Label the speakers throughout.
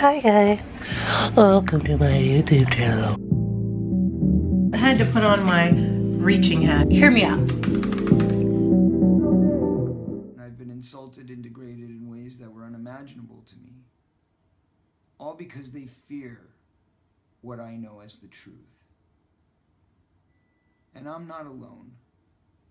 Speaker 1: Hi guys, welcome to my YouTube channel.
Speaker 2: I had to put on my reaching hat. Hear me out.
Speaker 3: I've been insulted and degraded in ways that were unimaginable to me. All because they fear what I know as the truth. And I'm not alone.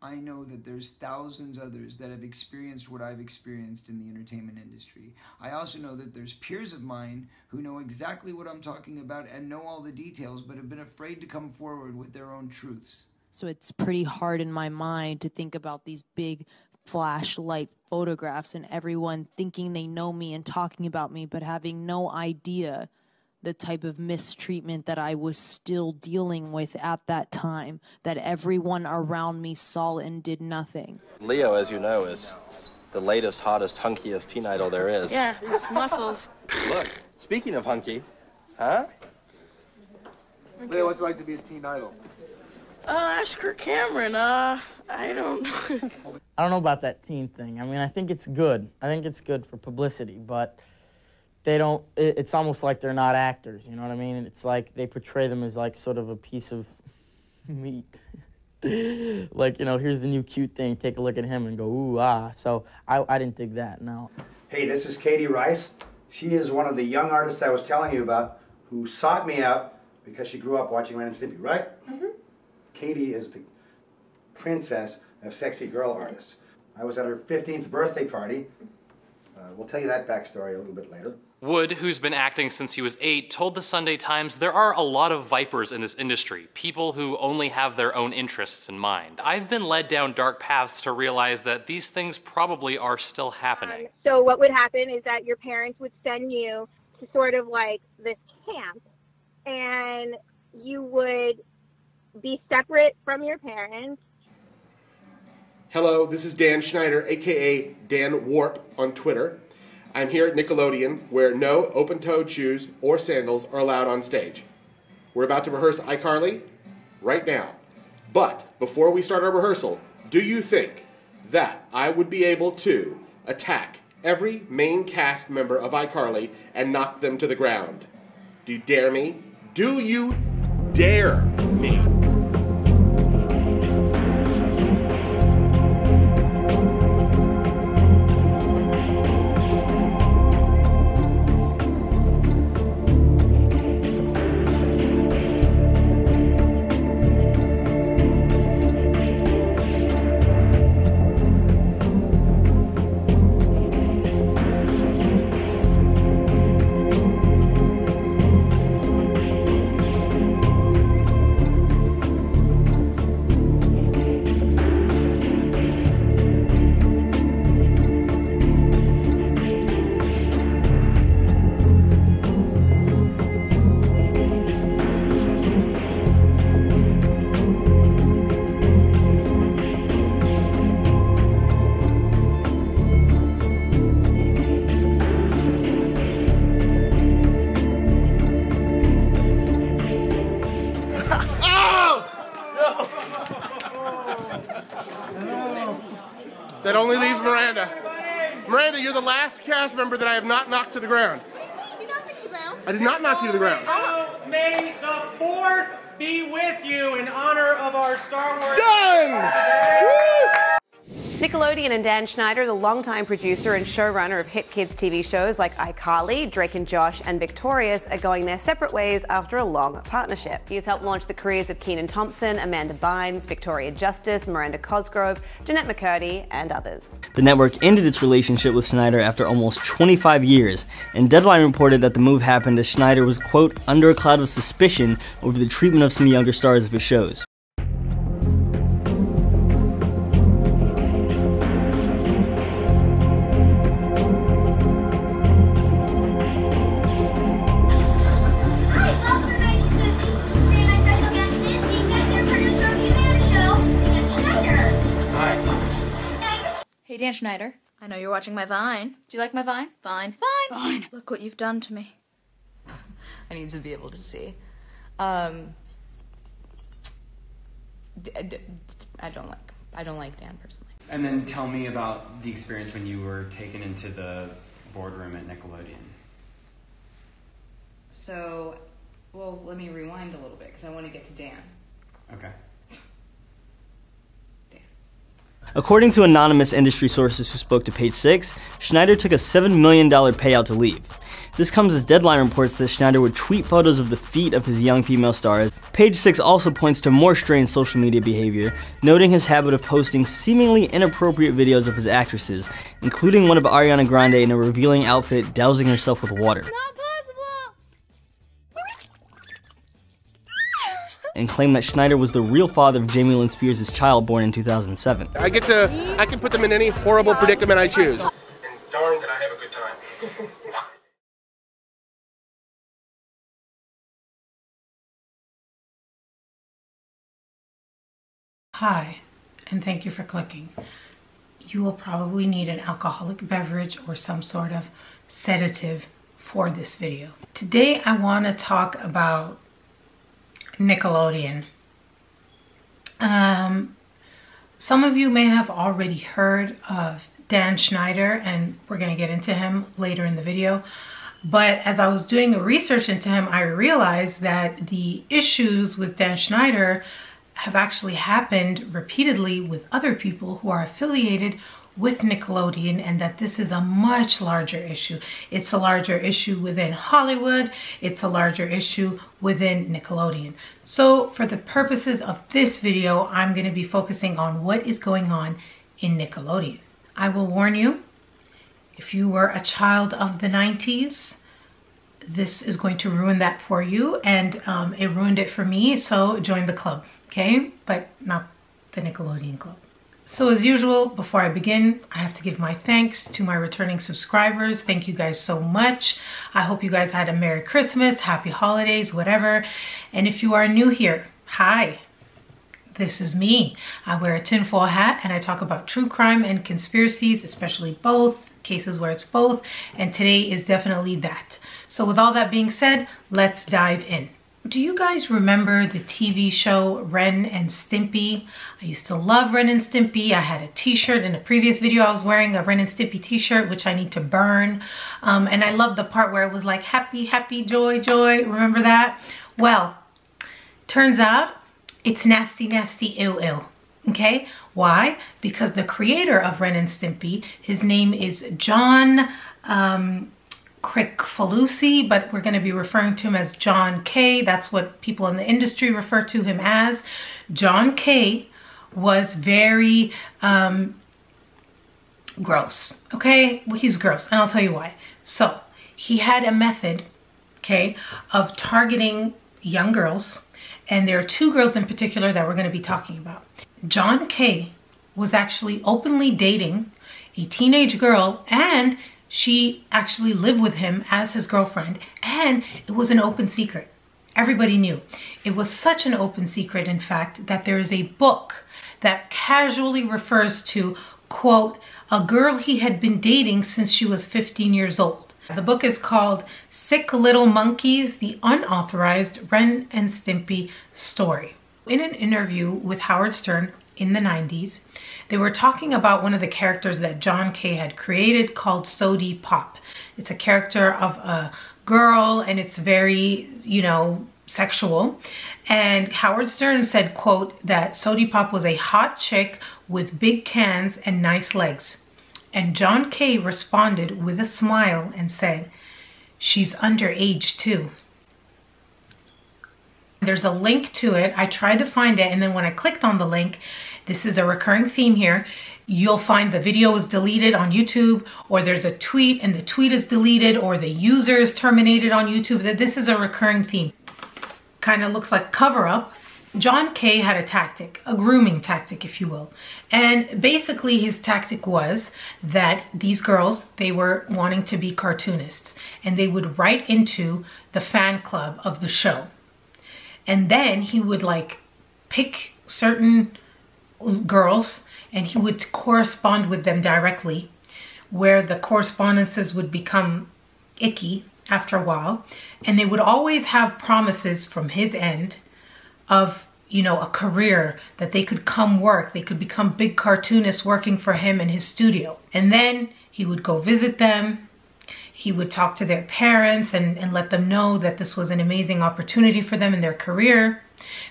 Speaker 3: I know that there's thousands others that have experienced what I've experienced in the entertainment industry. I also know that there's peers of mine who know exactly what I'm talking about and know all the details, but have been afraid to come forward with their own truths.
Speaker 4: So it's pretty hard in my mind to think about these big flashlight photographs and everyone thinking they know me and talking about me, but having no idea the type of mistreatment that I was still dealing with at that time, that everyone around me saw and did nothing.
Speaker 5: Leo, as you know, is the latest, hottest, hunkiest teen idol there is.
Speaker 6: Yeah, his muscles.
Speaker 5: Look, speaking of hunky, huh?
Speaker 7: Leo, what's it like to be a teen idol?
Speaker 6: Uh, ask Kirk Cameron. Uh, I don't.
Speaker 8: I don't know about that teen thing. I mean, I think it's good. I think it's good for publicity, but they don't. It, it's almost like they're not actors. You know what I mean? It's like they portray them as like sort of a piece of meat. like you know, here's the new cute thing. Take a look at him and go ooh ah. So I I didn't dig that. No.
Speaker 9: Hey, this is Katie Rice. She is one of the young artists I was telling you about who sought me out because she grew up watching Ren and Stimpy, right? Mm-hmm. Katie is the princess of sexy girl artists. I was at her 15th birthday party. Uh, we'll tell you that backstory a little bit later.
Speaker 10: Wood, who's been acting since he was eight, told the Sunday Times there are a lot of vipers in this industry, people who only have their own interests in mind. I've been led down dark paths to realize that these things probably are still happening.
Speaker 11: Um, so what would happen is that your parents would send you to sort of like this camp, and you would be separate from your parents.
Speaker 7: Hello, this is Dan Schneider, aka Dan Warp on Twitter. I'm here at Nickelodeon, where no open toed shoes or sandals are allowed on stage. We're about to rehearse iCarly right now. But before we start our rehearsal, do you think that I would be able to attack every main cast member of iCarly and knock them to the ground? Do you dare me? Do you dare member that I have not knocked to the ground. I did not knock you to the ground.
Speaker 12: Oh, May the fourth be with you in honor of our Star Wars.
Speaker 7: Done!
Speaker 13: Nickelodeon and Dan Schneider, the longtime producer and showrunner of hit kids TV shows like iCarly, Drake and Josh, and Victorious, are going their separate ways after a long partnership. He has helped launch the careers of Kenan Thompson, Amanda Bynes, Victoria Justice, Miranda Cosgrove, Jennette McCurdy, and others.
Speaker 14: The network ended its relationship with Schneider after almost 25 years, and Deadline reported that the move happened as Schneider was, quote, under a cloud of suspicion over the treatment of some younger stars of his shows.
Speaker 15: Hey, Schneider. I know you're watching my Vine. Do you like my Vine? Vine. Vine. Vine. Look what you've done to me.
Speaker 16: I need to be able to see. Um, d- d- I don't like. I don't like Dan personally.
Speaker 17: And then tell me about the experience when you were taken into the boardroom at Nickelodeon.
Speaker 16: So, well, let me rewind a little bit because I want to get to Dan.
Speaker 17: Okay.
Speaker 14: According to anonymous industry sources who spoke to Page Six, Schneider took a $7 million payout to leave. This comes as Deadline reports that Schneider would tweet photos of the feet of his young female stars. Page Six also points to more strange social media behavior, noting his habit of posting seemingly inappropriate videos of his actresses, including one of Ariana Grande in a revealing outfit dousing herself with water. And claim that Schneider was the real father of Jamie Lynn Spears' child born in 2007.
Speaker 7: I get to, I can put them in any horrible predicament I choose.
Speaker 18: And darn that I have a good time.
Speaker 2: Hi, and thank you for clicking. You will probably need an alcoholic beverage or some sort of sedative for this video. Today I want to talk about Nickelodeon. Um, some of you may have already heard of Dan Schneider and we're going to get into him later in the video. But as I was doing research into him, I realized that the issues with Dan Schneider have actually happened repeatedly with other people who are affiliated with Nickelodeon and that this is a much larger issue. It's a larger issue within Hollywood. It's a larger issue within Nickelodeon. So for the purposes of this video, I'm going to be focusing on what is going on in Nickelodeon. I will warn you, if you were a child of the 90s, this is going to ruin that for you and um, it ruined it for me so join the club okay but not the nickelodeon club so as usual before i begin i have to give my thanks to my returning subscribers thank you guys so much i hope you guys had a merry christmas happy holidays whatever and if you are new here hi this is me. I wear a tinfoil hat and I talk about true crime and conspiracies, especially both, cases where it's both, and today is definitely that. So with all that being said, let's dive in. Do you guys remember the TV show Ren and Stimpy? I used to love Ren and Stimpy. I had a t-shirt in a previous video. I was wearing a Ren and Stimpy t-shirt, which I need to burn. Um, and I love the part where it was like happy, happy, joy, joy. Remember that? Well, turns out it's nasty, nasty, ill, ill. Okay, why? Because the creator of Ren and Stimpy, his name is John um, Kricfalusi, but we're going to be referring to him as John K. That's what people in the industry refer to him as. John K. was very um, gross. Okay, well, he's gross, and I'll tell you why. So he had a method, okay, of targeting young girls, and there are two girls in particular that we're going to be talking about. John K. was actually openly dating a teenage girl and she actually lived with him as his girlfriend and it was an open secret. Everybody knew. It was such an open secret, in fact, that there is a book that casually refers to, quote, a girl he had been dating since she was 15 years old. The book is called Sick Little Monkeys, the Unauthorized Ren and Stimpy Story. In an interview with Howard Stern in the 90s, they were talking about one of the characters that John K had created called Sody Pop. It's a character of a girl and it's very, you know, sexual. And Howard Stern said, quote, that Sody Pop was a hot chick with big cans and nice legs. And John K responded with a smile and said, she's underage too. There's a link to it. I tried to find it and then when I clicked on the link, this is a recurring theme here. You'll find the video is deleted on YouTube or there's a tweet and the tweet is deleted or the user is terminated on YouTube. That This is a recurring theme. Kind of looks like cover up. John K had a tactic, a grooming tactic, if you will. And basically his tactic was that these girls, they were wanting to be cartoonists and they would write into the fan club of the show. And then he would like pick certain girls and he would correspond with them directly where the correspondences would become icky after a while and they would always have promises from his end of you know a career that they could come work they could become big cartoonists working for him in his studio and then he would go visit them he would talk to their parents and, and let them know that this was an amazing opportunity for them in their career.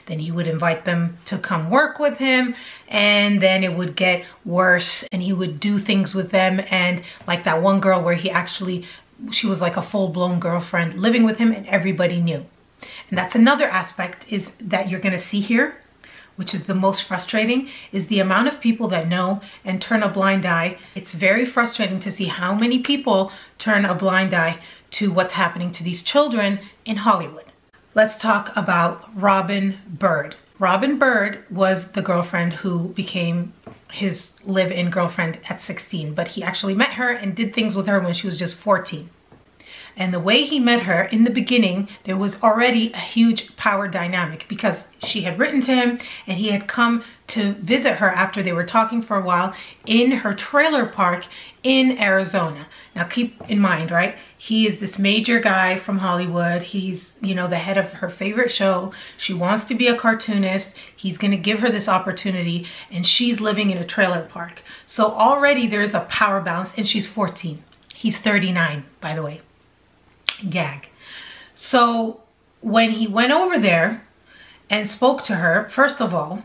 Speaker 2: Then he would invite them to come work with him and then it would get worse and he would do things with them and like that one girl where he actually she was like a full-blown girlfriend living with him and everybody knew. And that's another aspect is that you're going to see here which is the most frustrating, is the amount of people that know and turn a blind eye. It's very frustrating to see how many people turn a blind eye to what's happening to these children in Hollywood. Let's talk about Robyn Byrd. Robyn Byrd was the girlfriend who became his live-in girlfriend at 16, but he actually met her and did things with her when she was just 14. And the way he met her in the beginning, there was already a huge power dynamic because she had written to him and he had come to visit her after they were talking for a while in her trailer park in Arizona. Now keep in mind, right? He is this major guy from Hollywood. He's, you know, the head of her favorite show. She wants to be a cartoonist. He's going to give her this opportunity and she's living in a trailer park. So already there's a power balance and she's 14. He's 39, by the way gag. So when he went over there and spoke to her, first of all,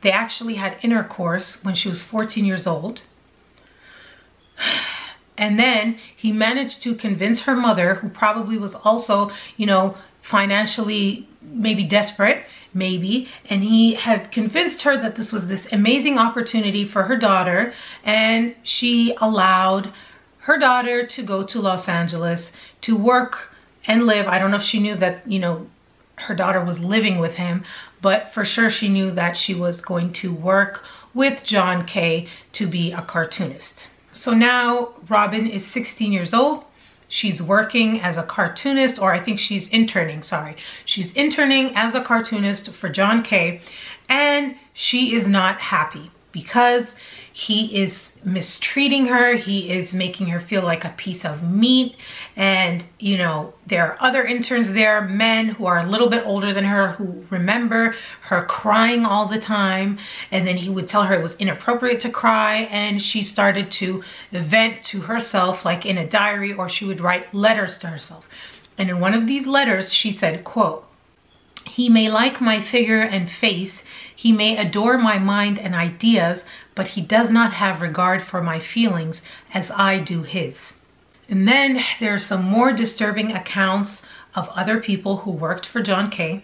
Speaker 2: they actually had intercourse when she was 14 years old. And then he managed to convince her mother, who probably was also, you know, financially maybe desperate, maybe, and he had convinced her that this was this amazing opportunity for her daughter, and she allowed her daughter to go to Los Angeles to work and live. I don't know if she knew that, you know, her daughter was living with him, but for sure she knew that she was going to work with John K to be a cartoonist. So now Robyn is 16 years old. She's working as a cartoonist, or I think she's interning, sorry. She's interning as a cartoonist for John K, and she is not happy because he is mistreating her. He is making her feel like a piece of meat. And, you know, there are other interns there, men who are a little bit older than her, who remember her crying all the time. And then he would tell her it was inappropriate to cry. And she started to vent to herself, like in a diary, or she would write letters to herself. And in one of these letters, she said, quote, he may like my figure and face, he may adore my mind and ideas, but he does not have regard for my feelings as I do his. And then there are some more disturbing accounts of other people who worked for John K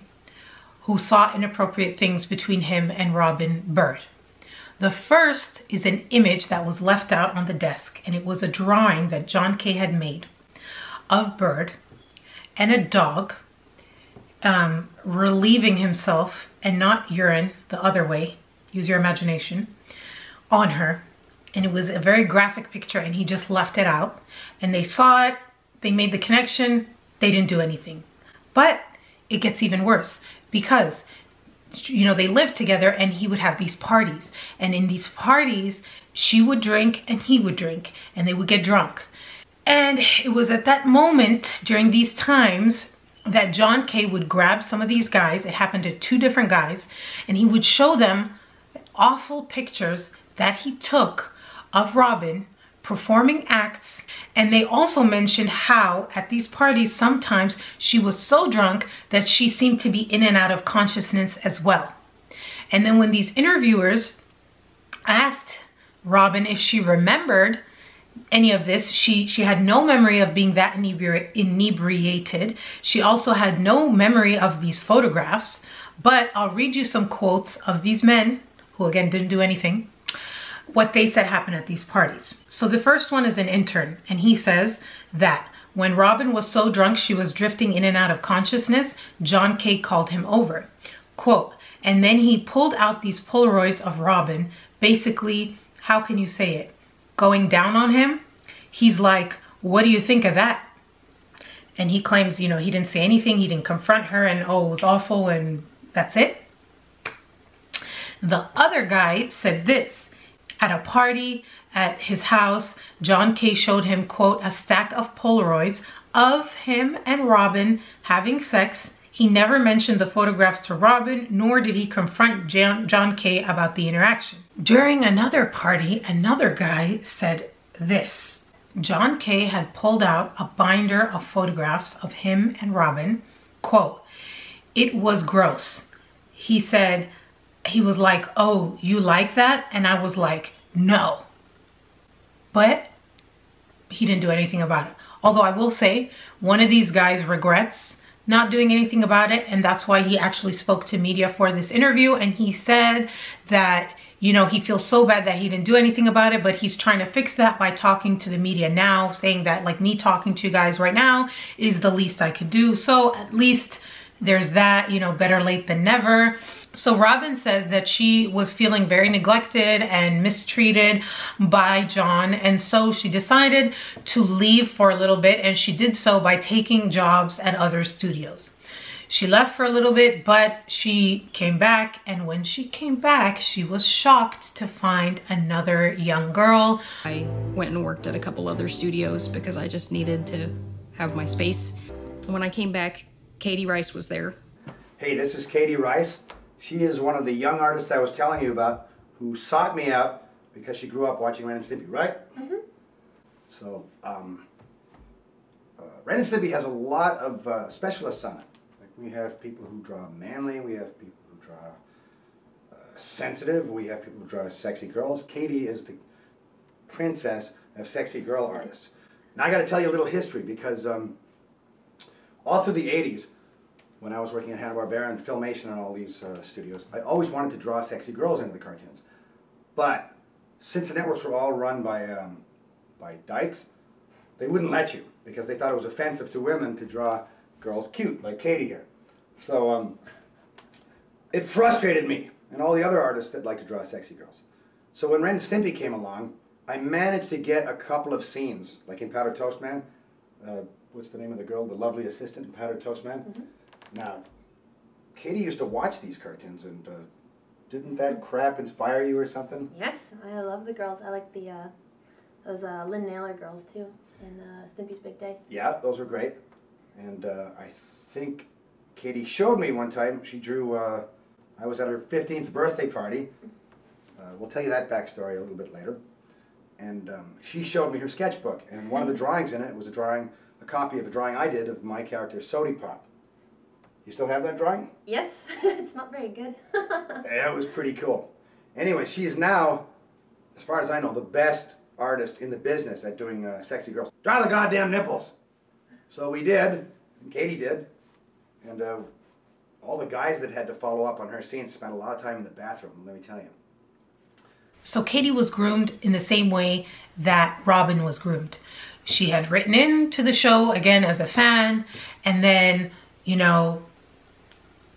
Speaker 2: who saw inappropriate things between him and Robyn Byrd. The first is an image that was left out on the desk, and it was a drawing that John K had made of Byrd and a dog um, relieving himself and not urine the other way, use your imagination, on her. And it was a very graphic picture and he just left it out. And they saw it, they made the connection, they didn't do anything. But it gets even worse because you know, they lived together and he would have these parties. And in these parties, she would drink and he would drink and they would get drunk. And it was at that moment during these times that John K would grab some of these guys, it happened to two different guys, and he would show them awful pictures that he took of Robyn performing acts. And they also mentioned how at these parties sometimes she was so drunk that she seemed to be in and out of consciousness as well. And then when these interviewers asked Robin if she remembered any of this. She she had no memory of being that inebriated. She also had no memory of these photographs. But I'll read you some quotes of these men who again didn't do anything. What they said happened at these parties. So the first one is an intern and he says that when Robyn was so drunk she was drifting in and out of consciousness, John K called him over. Quote, and then he pulled out these Polaroids of Robyn, basically, how can you say it? Going down on him, he's like, what do you think of that? And he claims, you know, he didn't say anything. He didn't confront her and, oh, it was awful and that's it. The other guy said this. At a party at his house, John K showed him, quote, a stack of Polaroids of him and Robyn having sex. He never mentioned the photographs to Robyn, nor did he confront John K about the interaction. During another party, another guy said this. John K had pulled out a binder of photographs of him and Robyn. Quote, it was gross. He said, he was like, oh, you like that? And I was like, no. But he didn't do anything about it. Although I will say, one of these guys regrets not doing anything about it. And that's why he actually spoke to media for this interview. And he said that, you know, he feels so bad that he didn't do anything about it, but he's trying to fix that by talking to the media now, saying that like me talking to you guys right now is the least I could do. So at least there's that, you know, better late than never. So Robyn says that she was feeling very neglected and mistreated by John. And so she decided to leave for a little bit and she did so by taking jobs at other studios. She left for a little bit, but she came back. And when she came back, she was shocked to find another young girl.
Speaker 17: I went and worked at a couple other studios because I just needed to have my space. When I came back, Katie Rice was there.
Speaker 9: Hey, this is Katie Rice. She is one of the young artists I was telling you about who sought me out because she grew up watching Ren and Stimpy, right? Mm-hmm. So, um, uh, Ren and Stimpy has a lot of uh, specialists on it. Like we have people who draw manly, we have people who draw uh, sensitive, we have people who draw sexy girls. Katie is the princess of sexy girl artists. Now I got to tell you a little history because um, all through the 80s, when I was working at Hanna-Barbera and Filmation and all these uh, studios, I always wanted to draw sexy girls into the cartoons. But since the networks were all run by, um, by dykes, they wouldn't let you because they thought it was offensive to women to draw girls cute, like Katie here. So um, it frustrated me and all the other artists that like to draw sexy girls. So when Ren Stimpy came along, I managed to get a couple of scenes, like in Powdered Toast Man. Uh, what's the name of the girl? The lovely assistant in Powdered Toast Man. Mm -hmm. Now, Katie used to watch these cartoons, and uh, didn't that crap inspire you or something?
Speaker 19: Yes, I love the girls. I like the uh, those uh, Lynne Naylor girls too, and uh, Stimpy's Big Day.
Speaker 9: Yeah, those were great. And uh, I think Katie showed me one time. She drew. Uh, I was at her 15th birthday party. Uh, we'll tell you that backstory a little bit later. And um, she showed me her sketchbook, and one of the drawings in it was a drawing, a copy of a drawing I did of my character Sody Pop. You still have that drawing?
Speaker 19: Yes, it's not very good.
Speaker 9: that was pretty cool. Anyway, she is now, as far as I know, the best artist in the business at doing uh, sexy girls. Draw the goddamn nipples. So we did, and Katie did, and uh, all the guys that had to follow up on her scenes spent a lot of time in the bathroom, let me tell you.
Speaker 2: So Katie was groomed in the same way that Robyn was groomed. She had written in to the show again as a fan, and then, you know,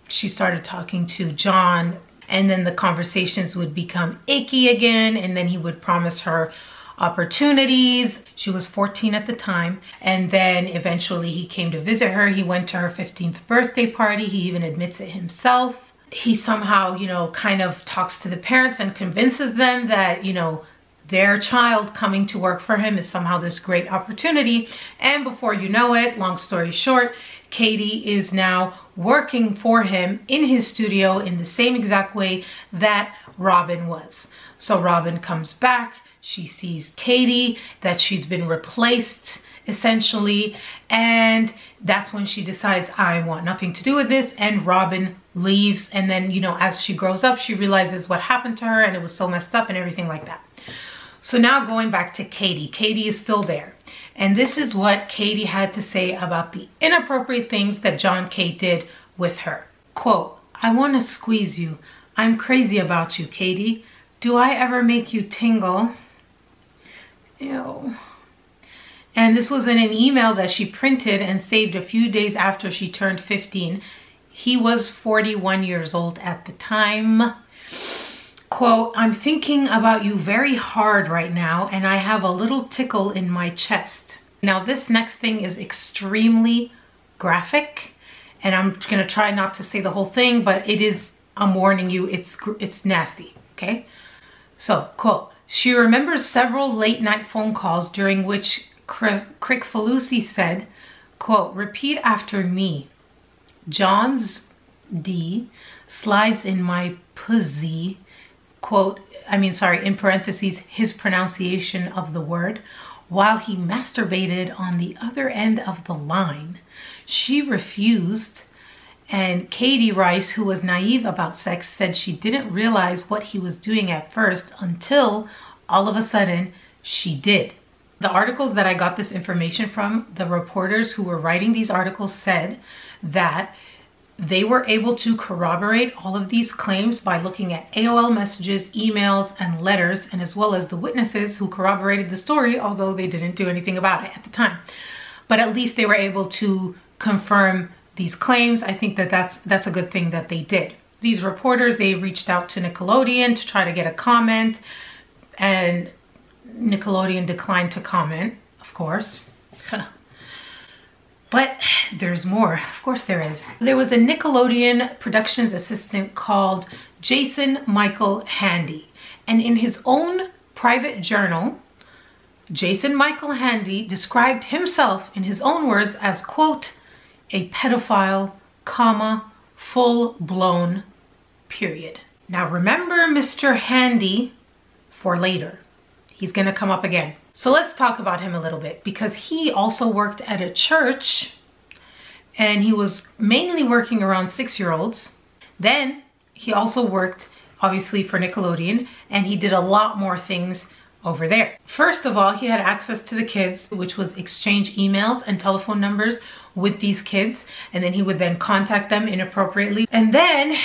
Speaker 2: she started talking to John and then the conversations would become icky again and then he would promise her opportunities. She was 14 at the time and then eventually he came to visit her. He went to her 15th birthday party. He even admits it himself. He somehow, you know, kind of talks to the parents and convinces them that, you know, their child coming to work for him is somehow this great opportunity. And before you know it, long story short, Katie is now working for him in his studio in the same exact way that Robyn was. So Robyn comes back, she sees Katie, that she's been replaced essentially, and that's when she decides, I want nothing to do with this, and Robyn leaves, and then, you know, as she grows up, she realizes what happened to her, and it was so messed up and everything like that. So now going back to Katie, Katie is still there. And this is what Katie had to say about the inappropriate things that John K did with her. Quote, I want to squeeze you. I'm crazy about you, Katie. Do I ever make you tingle? Ew. And this was in an email that she printed and saved a few days after she turned 15. He was 41 years old at the time. Quote, I'm thinking about you very hard right now and I have a little tickle in my chest. Now this next thing is extremely graphic and I'm gonna try not to say the whole thing, but it is, I'm warning you, it's, it's nasty, okay? So, quote, she remembers several late night phone calls during which Kricfalusi said, quote, repeat after me. John's D slides in my pussy, quote, I mean, sorry, in parentheses, his pronunciation of the word, while he masturbated on the other end of the line. She refused and Katie Rice, who was naive about sex, said she didn't realize what he was doing at first until all of a sudden she did. The articles that I got this information from, the reporters who were writing these articles said that they were able to corroborate all of these claims by looking at AOL messages, emails, and letters, and as well as the witnesses who corroborated the story, although they didn't do anything about it at the time. But at least they were able to confirm these claims. I think that that's, that's a good thing that they did. These reporters, they reached out to Nickelodeon to try to get a comment, and Nickelodeon declined to comment, of course. But there's more, of course there is. There was a Nickelodeon productions assistant called Jason Michael Handy. And in his own private journal, Jason Michael Handy described himself in his own words as, quote, a pedophile, comma, full-blown, period. Now remember Mr. Handy for later. He's gonna come up again. So let's talk about him a little bit because he also worked at a church and he was mainly working around six-year-olds. Then he also worked obviously for Nickelodeon and he did a lot more things over there. First of all, he had access to the kids, which was exchange emails and telephone numbers with these kids. And then he would then contact them inappropriately. And then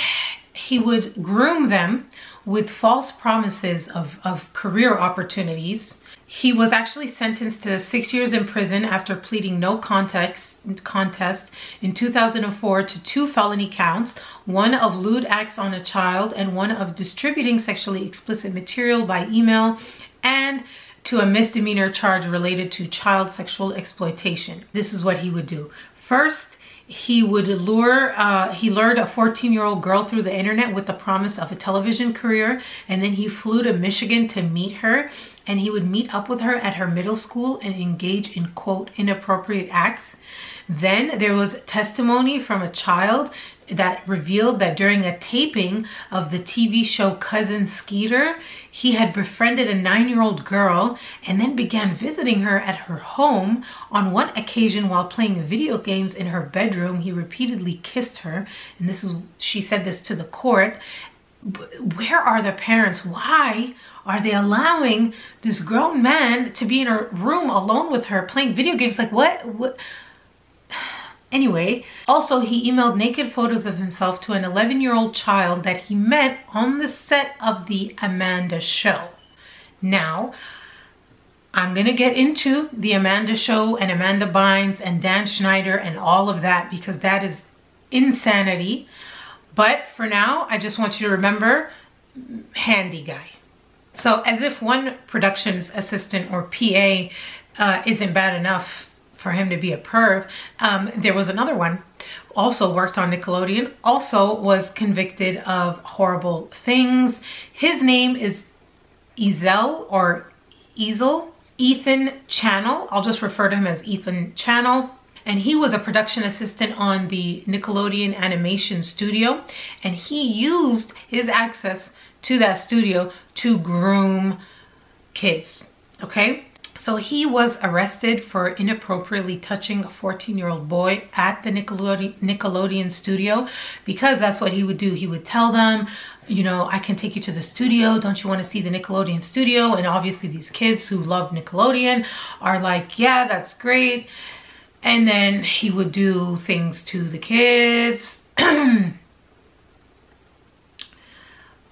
Speaker 2: he would groom them with false promises of, of career opportunities he was actually sentenced to six years in prison after pleading no context, contest in 2004 to two felony counts, one of lewd acts on a child and one of distributing sexually explicit material by email and to a misdemeanor charge related to child sexual exploitation. This is what he would do. First, he would lure, uh, he lured a 14 year old girl through the internet with the promise of a television career. And then he flew to Michigan to meet her and he would meet up with her at her middle school and engage in quote inappropriate acts. Then there was testimony from a child that revealed that during a taping of the TV show Cousin Skeeter, he had befriended a nine-year-old girl and then began visiting her at her home. On one occasion while playing video games in her bedroom, he repeatedly kissed her. And this is, she said this to the court. Where are the parents? Why are they allowing this grown man to be in a room alone with her playing video games? Like what? what? Anyway, also he emailed naked photos of himself to an 11 year old child that he met on the set of the Amanda show. Now, I'm gonna get into the Amanda show and Amanda Bynes and Dan Schneider and all of that because that is insanity. But for now, I just want you to remember handy guy. So as if one production's assistant or PA uh, isn't bad enough for him to be a perv. Um, there was another one, also worked on Nickelodeon, also was convicted of horrible things. His name is Ezel or Ezel, Ethan Channel. I'll just refer to him as Ethan Channel. And he was a production assistant on the Nickelodeon Animation Studio. And he used his access to that studio to groom kids, okay? So he was arrested for inappropriately touching a 14 year old boy at the Nickelodeon studio because that's what he would do. He would tell them, you know, I can take you to the studio. Don't you want to see the Nickelodeon studio? And obviously these kids who love Nickelodeon are like, yeah, that's great. And then he would do things to the kids.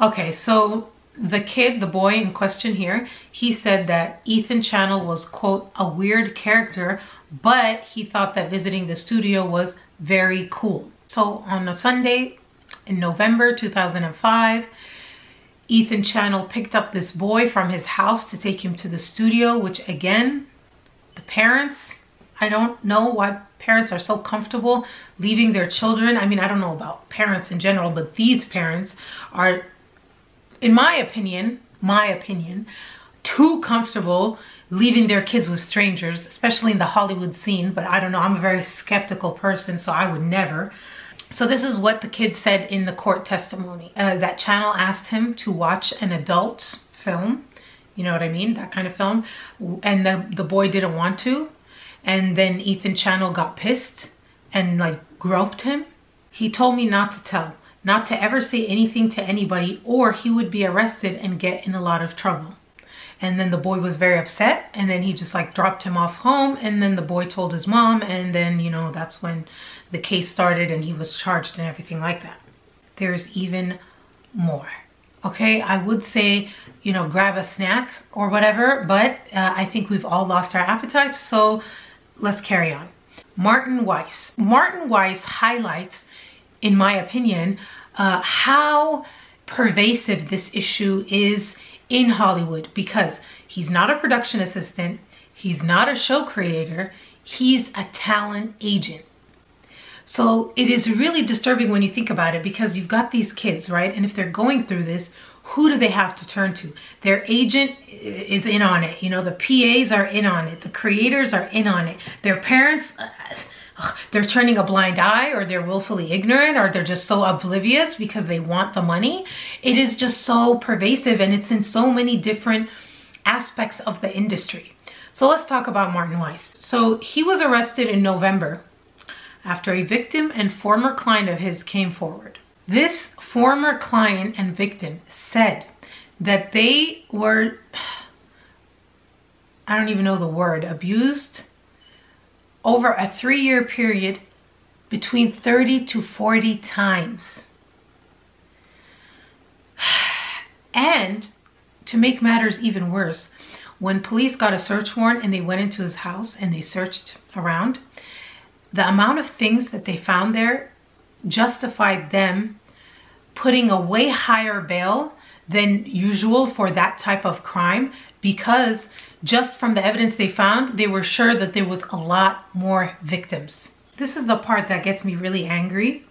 Speaker 2: okay, so the kid, the boy in question here, he said that Ethan Channel was, quote, a weird character, but he thought that visiting the studio was very cool. So on a Sunday in November 2005, Ethan Channel picked up this boy from his house to take him to the studio, which again, the parents, I don't know why parents are so comfortable leaving their children. I mean, I don't know about parents in general, but these parents are in my opinion, my opinion, too comfortable leaving their kids with strangers, especially in the Hollywood scene. But I don't know, I'm a very skeptical person, so I would never. So this is what the kid said in the court testimony. Uh, that channel asked him to watch an adult film. You know what I mean? That kind of film. And the, the boy didn't want to. And then Ethan Channel got pissed and like groped him. He told me not to tell, not to ever say anything to anybody or he would be arrested and get in a lot of trouble. And then the boy was very upset and then he just like dropped him off home and then the boy told his mom and then, you know, that's when the case started and he was charged and everything like that. There's even more. Okay, I would say, you know, grab a snack or whatever, but uh, I think we've all lost our appetites, so let's carry on. Martin Weiss. Martin Weiss highlights, in my opinion, uh, how pervasive this issue is in Hollywood because he's not a production assistant, he's not a show creator, he's a talent agent. So it is really disturbing when you think about it because you've got these kids, right? And if they're going through this, who do they have to turn to? Their agent is in on it. You know, the PAs are in on it. The creators are in on it. Their parents, uh, they're turning a blind eye or they're willfully ignorant or they're just so oblivious because they want the money. It is just so pervasive and it's in so many different aspects of the industry. So let's talk about Martin Weiss. So he was arrested in November after a victim and former client of his came forward. This former client and victim said that they were, I don't even know the word, abused over a three year period between 30 to 40 times. And to make matters even worse, when police got a search warrant and they went into his house and they searched around, the amount of things that they found there justified them putting a way higher bail than usual for that type of crime because just from the evidence they found, they were sure that there was a lot more victims. This is the part that gets me really angry.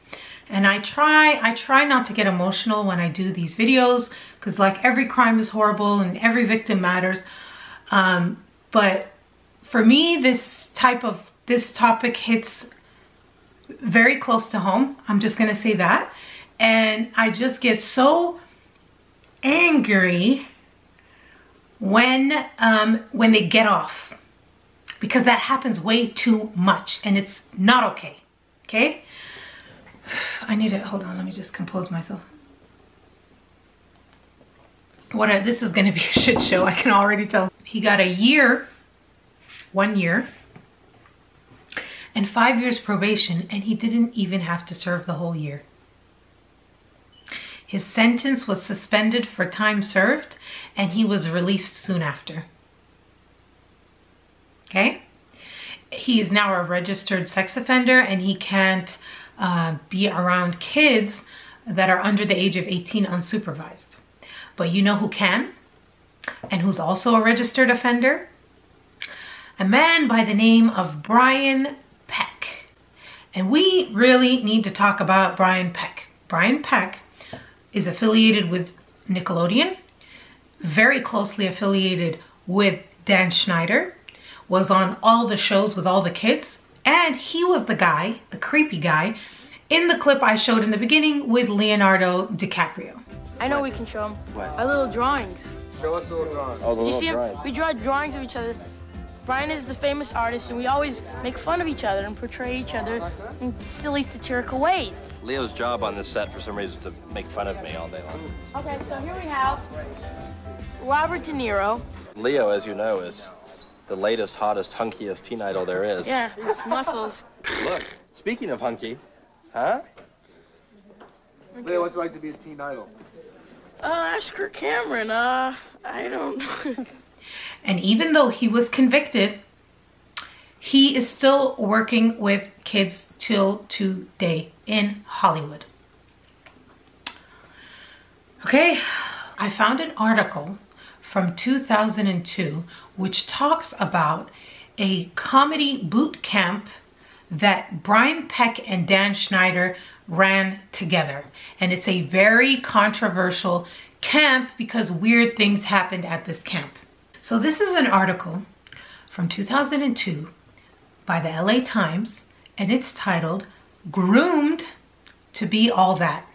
Speaker 2: And I try, I try not to get emotional when I do these videos because like every crime is horrible and every victim matters. Um, but for me, this type of this topic hits very close to home. I'm just to say that. And I just get so angry when um, when they get off because that happens way too much and it's not okay. Okay? I need it. Hold on. Let me just compose myself. What a, this is to be a shit show. I can already tell. He got a year, one year, and five years probation, and he didn't even have to serve the whole year. His sentence was suspended for time served, and he was released soon after. Okay? He is now a registered sex offender, and he can't uh, be around kids that are under the age of 18 unsupervised. But you know who can? And who's also a registered offender? A man by the name of Brian Peck. And we really need to talk about Brian Peck. Brian Peck is affiliated with Nickelodeon, very closely affiliated with Dan Schneider, was on all the shows with all the kids, and he was the guy, the creepy guy, in the clip I showed in the beginning with Leonardo DiCaprio.
Speaker 20: I know we can show him
Speaker 5: What?
Speaker 20: Our little drawings.
Speaker 18: Show us the little drawings.
Speaker 5: Oh, the
Speaker 20: you
Speaker 5: little
Speaker 20: see 'em?
Speaker 5: drawings.
Speaker 20: We draw drawings of each other. Brian is the famous artist, and we always make fun of each other and portray each other in silly, satirical ways.
Speaker 5: Leo's job on this set, for some reason, to make fun of me all day long.
Speaker 20: Okay, so here we have Robert De Niro.
Speaker 5: Leo, as you know, is the latest, hottest, hunkiest teen idol there is.
Speaker 20: Yeah, his muscles.
Speaker 5: Look, speaking of hunky, huh?
Speaker 18: Leo, what's it like to be a teen idol?
Speaker 6: Uh, ask Kirk Cameron. Uh, I don't.
Speaker 2: And even though he was convicted, he is still working with kids till today in Hollywood. Okay, I found an article from 2002 which talks about a comedy boot camp that Brian Peck and Dan Schneider ran together. And it's a very controversial camp because weird things happened at this camp. So this is an article from 2002 by the LA Times and it's titled Groomed to Be All That.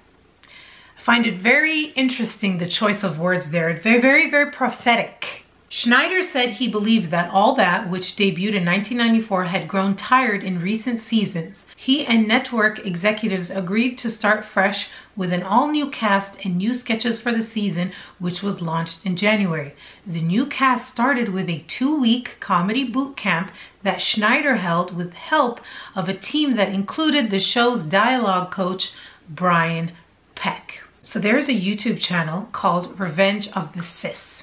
Speaker 2: find it very interesting, the choice of words there. Very, very, very prophetic. Schneider said he believed that All That, which debuted in 1994, had grown tired in recent seasons. He and network executives agreed to start fresh with an all new cast and new sketches for the season, which was launched in January. The new cast started with a two week comedy boot camp that Schneider held with help of a team that included the show's dialogue coach, Brian Peck. So there's a YouTube channel called Revenge of the Sis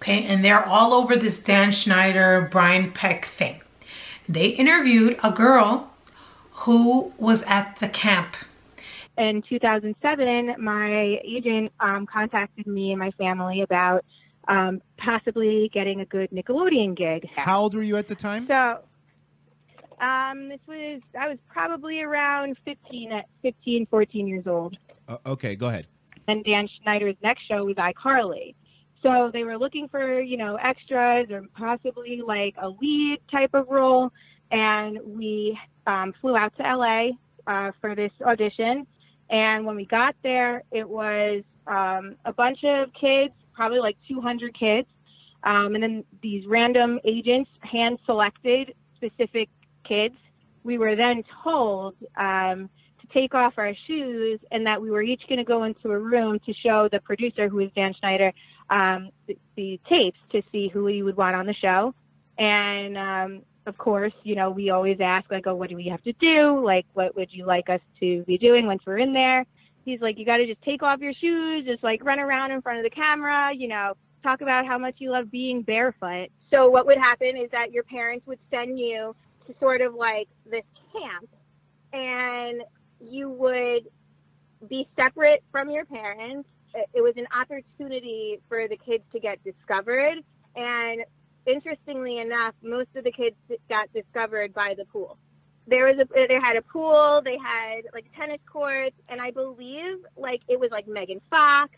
Speaker 2: okay? And they're all over this Dan Schneider, Brian Peck thing. They interviewed a girl who was at the camp.
Speaker 11: In 2007, my agent um, contacted me and my family about um, possibly getting a good Nickelodeon gig.
Speaker 21: How old were you at the time?
Speaker 11: So, um, this was, I was probably around 15, at 15, 14 years old.
Speaker 21: Uh, okay, go ahead.
Speaker 11: And Dan Schneider's next show was iCarly. So they were looking for, you know, extras or possibly like a lead type of role. And we um, flew out to LA uh, for this audition. And when we got there, it was um, a bunch of kids, probably like 200 kids. Um, and then these random agents hand selected specific kids. We were then told um, take off our shoes and that we were each going to go into a room to show the producer, who is Dan Schneider, um, the, the tapes to see who we would want on the show. And um, of course, you know, we always ask, like, oh, what do we have to do? Like, what would you like us to be doing once we're in there? He's like, you got to just take off your shoes, just like run around in front of the camera, you know, talk about how much you love being barefoot. So, what would happen is that your parents would send you to sort of like this camp, and you would be separate from your parents it was an opportunity for the kids to get discovered. And interestingly enough, most of the kids got discovered by the pool. There was a they had a pool, they had like tennis courts, and I believe like it was like Megan Fox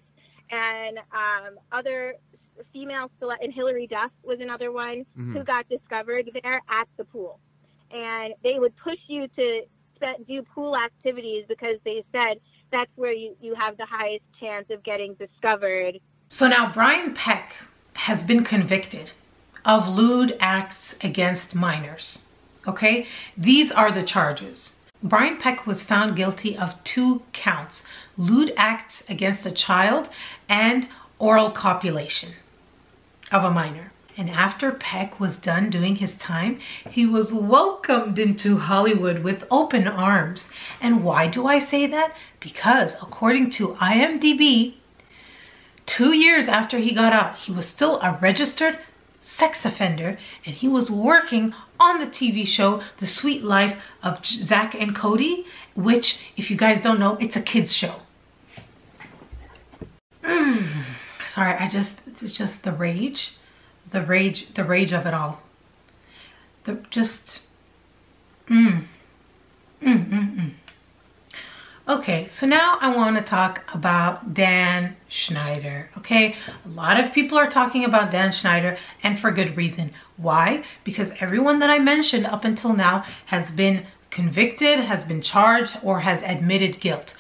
Speaker 11: and um, other female and Hilary Duff was another one mm-hmm. who got discovered there at the pool. And they would push you to do pool activities because they said that's where you, you have the highest chance of getting discovered.
Speaker 2: So now Brian Peck has been convicted of lewd acts against minors. Okay, these are the charges. Brian Peck was found guilty of two counts lewd acts against a child and oral copulation of a minor. And after Peck was done doing his time, he was welcomed into Hollywood with open arms. And why do I say that? Because according to IMDb, two years after he got out, he was still a registered sex offender and he was working on the TV show The Suite Life of Zack and Cody, which, if you guys don't know, it's a kids show. Mm, sorry, I just, it's just the rage the rage the rage of it all. The just mm, mm, mm, mm. okay so now i want to talk about dan schneider okay? A lot of people are talking about dan schneider and for good reason. Why? Because everyone that i mentioned up until now has been convicted has been charged or has admitted guilt.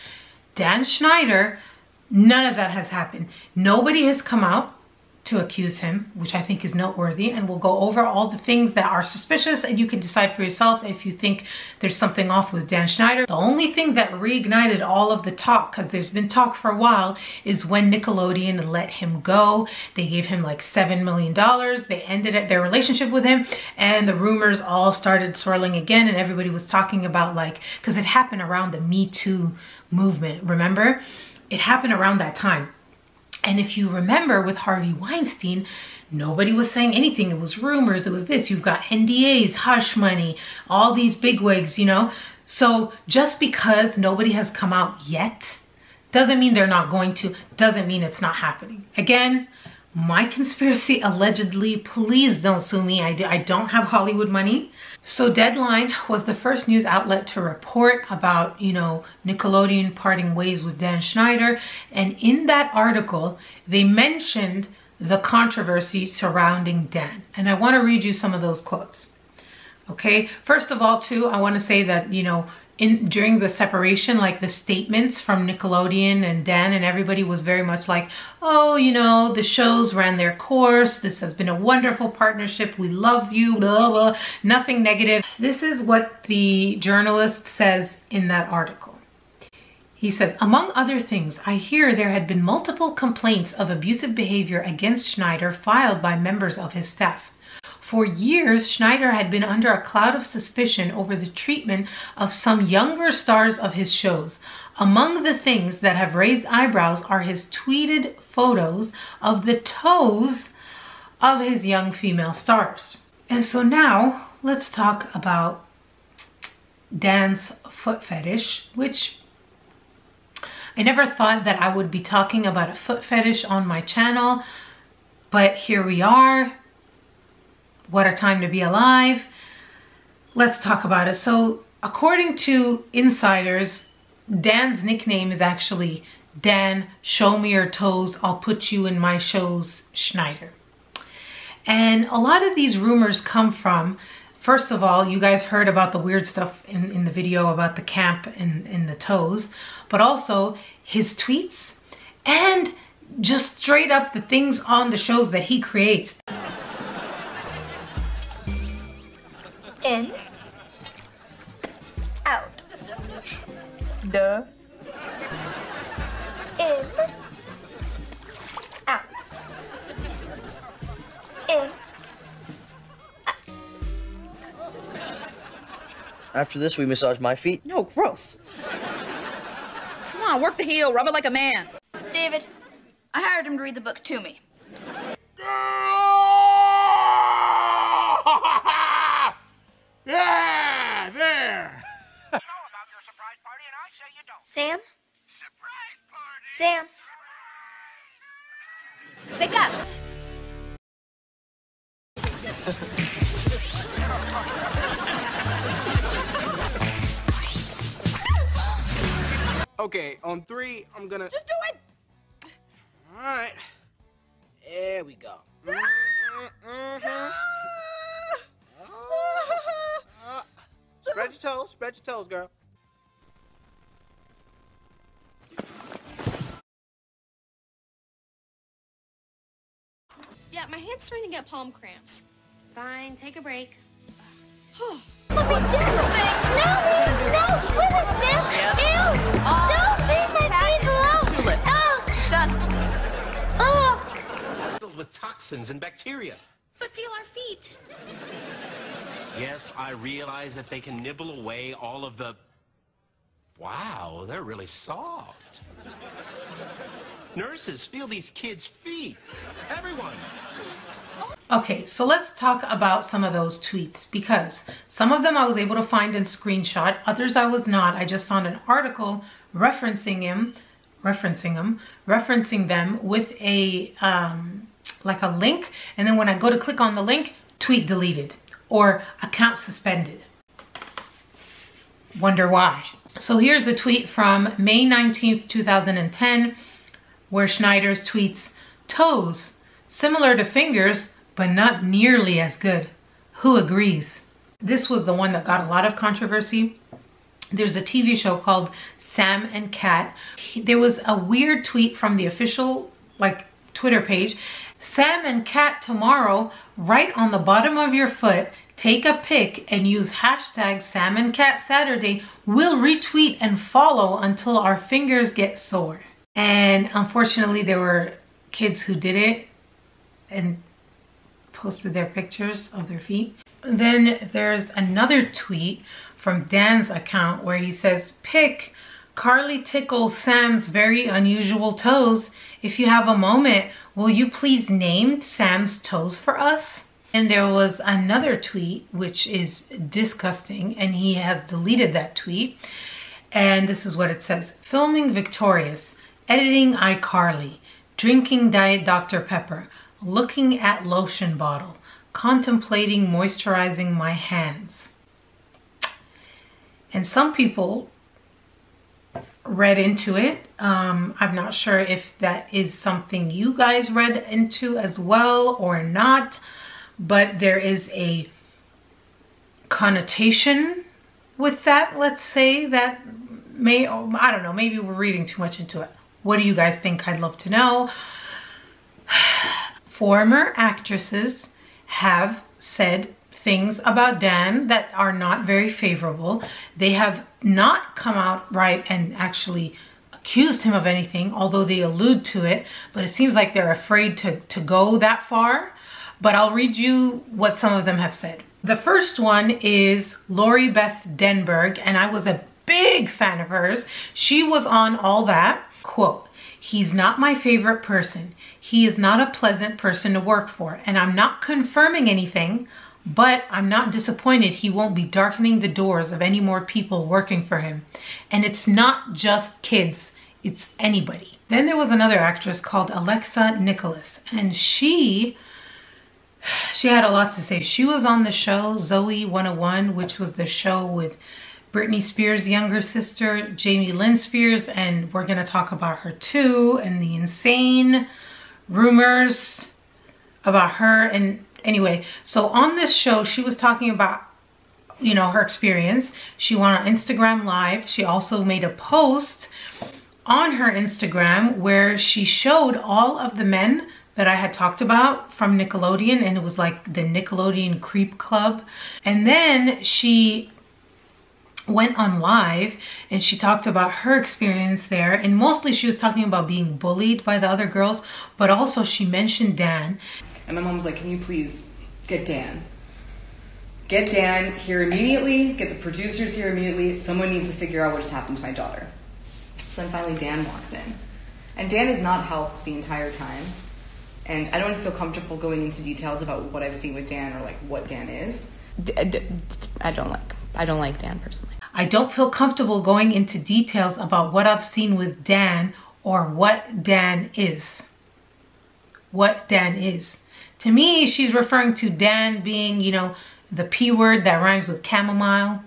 Speaker 2: Dan schneider none of that has happened. Nobody has come out to accuse him, which I think is noteworthy. And we'll go over all the things that are suspicious and you can decide for yourself if you think there's something off with Dan Schneider. The only thing that reignited all of the talk, because there's been talk for a while, is when Nickelodeon let him go. They gave him like $7 million. They ended their relationship with him and the rumors all started swirling again and everybody was talking about like, because it happened around the Me Too movement, remember? It happened around that time and if you remember with Harvey Weinstein, nobody was saying anything. It was rumors, it was this. You've got NDAs, hush money, all these bigwigs, you know? So just because nobody has come out yet doesn't mean they're not going to, doesn't mean it's not happening. Again, my conspiracy allegedly, please don't sue me. I, do, I don't have Hollywood money. So Deadline was the first news outlet to report about, you know, Nickelodeon parting ways with Dan Schneider. And in that article, they mentioned the controversy surrounding Dan. And I want to read you some of those quotes. Okay, first of all, too, I want to say that, you know, in during the separation, like the statements from Nickelodeon and Dan and everybody was very much like, oh, you know, the shows ran their course. This has been a wonderful partnership. We love you, blah, blah, nothing negative. This is what the journalist says in that article. He says, among other things, I hear there had been multiple complaints of abusive behavior against Schneider filed by members of his staff. For years, Schneider had been under a cloud of suspicion over the treatment of some younger stars of his shows. Among the things that have raised eyebrows are his tweeted photos of the toes of his young female stars. And so now let's talk about Dan's foot fetish, which I never thought that I would be talking about a foot fetish on my channel, but here we are. What a time to be alive. Let's talk about it. So according to insiders, Dan's nickname is actually Dan, show me your toes, I'll put you in my shows, Schneider. And a lot of these rumors come from, first of all, you guys heard about the weird stuff in, in the video about the camp and, and the toes, but also his tweets and just straight up the things on the shows that he creates.
Speaker 15: In. Out. The. In. Out. In.
Speaker 22: After this, we massage my feet.
Speaker 23: No, gross. Come on, work the heel, rub it like a man.
Speaker 15: David, I hired him to read the book to me.
Speaker 18: Yeah,
Speaker 15: Sam? Sam? Wake up!
Speaker 18: Okay, on three, I'm gonna.
Speaker 23: Just do it.
Speaker 18: All right. There we go. Mm-hmm. Mm-hmm. Uh, uh, uh. Spread your toes. Spread your toes, girl.
Speaker 24: Yeah, my hand's starting to get palm cramps.
Speaker 19: Fine, take a break.
Speaker 25: Filled with toxins and bacteria.
Speaker 24: But feel our feet.
Speaker 25: Yes, I realize that they can nibble away all of the. Wow, they're really soft. Nurses, feel these kids' feet. Everyone.
Speaker 2: Okay, so let's talk about some of those tweets because some of them I was able to find and screenshot, others I was not. I just found an article referencing him, referencing him, referencing them with a um, like a link, and then when I go to click on the link, tweet deleted or account suspended. Wonder why? So here's a tweet from May 19th, 2010, where Schneider's tweets, toes, similar to fingers, but not nearly as good. Who agrees? This was the one that got a lot of controversy. There's a TV show called Sam and Cat. There was a weird tweet from the official like Twitter page. Sam and Cat tomorrow, right on the bottom of your foot, take a pic and use hashtag Sam and Cat Saturday. We'll retweet and follow until our fingers get sore. And unfortunately, there were kids who did it and posted their pictures of their feet. Then there's another tweet from Dan's account where he says, pick Carly tickles Sam's very unusual toes. If you have a moment, will you please name Sam's toes for us? And there was another tweet, which is disgusting, and he has deleted that tweet. And this is what it says. Filming Victorious, editing iCarly, drinking Diet Dr. Pepper, looking at lotion bottle, contemplating moisturizing my hands. And some people read into it. Um, I'm not sure if that is something you guys read into as well or not, but there is a connotation with that, let's say that may, I don't know, maybe we're reading too much into it. What do you guys think? I'd love to know. Former actresses have said things about Dan that are not very favorable. They have not come out right and actually accused him of anything, although they allude to it, but it seems like they're afraid to, to go that far. But I'll read you what some of them have said. The first one is Lori Beth Denberg, and I was a big fan of hers. She was on All That. Quote, He's not my favorite person. He is not a pleasant person to work for, and I'm not confirming anything, but I'm not disappointed he won't be darkening the doors of any more people working for him. And it's not just kids, it's anybody. Then there was another actress called Alexa Nikolas, and she she had a lot to say. She was on the show Zoey 101, which was the show with Britney Spears' younger sister, Jamie Lynn Spears, and we're gonna talk about her too, and the insane rumors about her. And anyway, so on this show, she was talking about, you know, her experience. She went on Instagram Live. She also made a post on her Instagram where she showed all of the men that I had talked about from Nickelodeon and it was like the Nickelodeon Creep Club. And then she went on live and she talked about her experience there. And mostly she was talking about being bullied by the other girls but also she mentioned Dan.
Speaker 26: And my mom was like can you please get Dan? Get Dan here immediately. Get the producers here immediately. Someone needs to figure out what just happened to my daughter. So then finally Dan walks in. And Dan has not helped the entire time. And I don't feel comfortable going into details about what I've seen with Dan or like what Dan is.
Speaker 27: I don't like I don't like Dan personally.
Speaker 2: I don't feel comfortable going into details about what I've seen with Dan or what Dan is. What Dan is. To me, she's referring to Dan being, you know, the P word that rhymes with chamomile.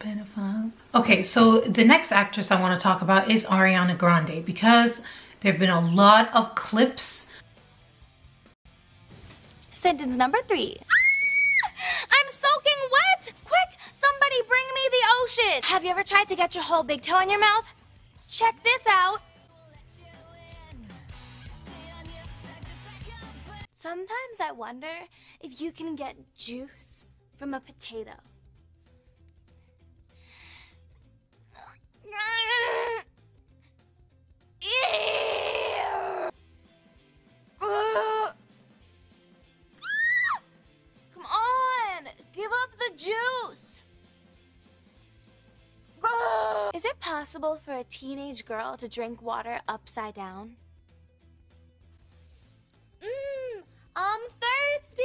Speaker 2: Pedophile. Okay, so the next actress I want to talk about is Ariana Grande because there have been a lot of clips.
Speaker 24: Sentence number three. I'm soaking wet! Quick, somebody bring me the ocean! Have you ever tried to get your whole big toe in your mouth? Check this out. Sometimes I wonder if you can get juice from a potato. Come on, give up the juice. Ugh. Is it possible for a teenage girl to drink water upside down? Mmm, I'm thirsty.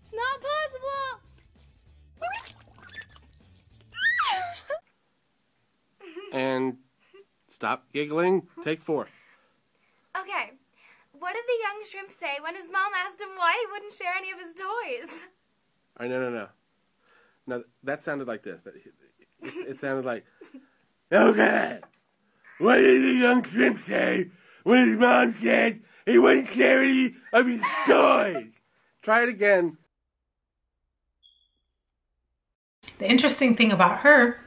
Speaker 24: It's not possible.
Speaker 7: And stop giggling. Take four.
Speaker 24: Okay, what did the young shrimp say when his mom asked him why he wouldn't share any of his toys?
Speaker 7: No, no, no. No, that sounded like this. That- It, it sounded like, okay. What did the young shrimp say when his mom said he share any of his toys? Try it again.
Speaker 2: The interesting thing about her